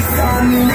Johnny,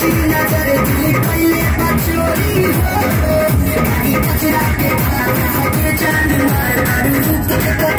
Thank you.